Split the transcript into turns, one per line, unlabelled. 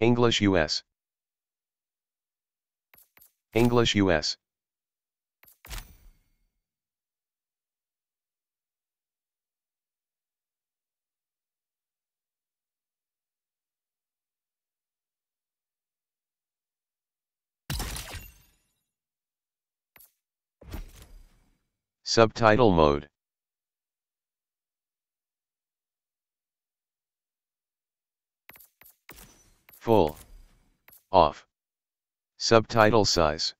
English US. English US. Subtitle mode. Full. Off. Subtitle size.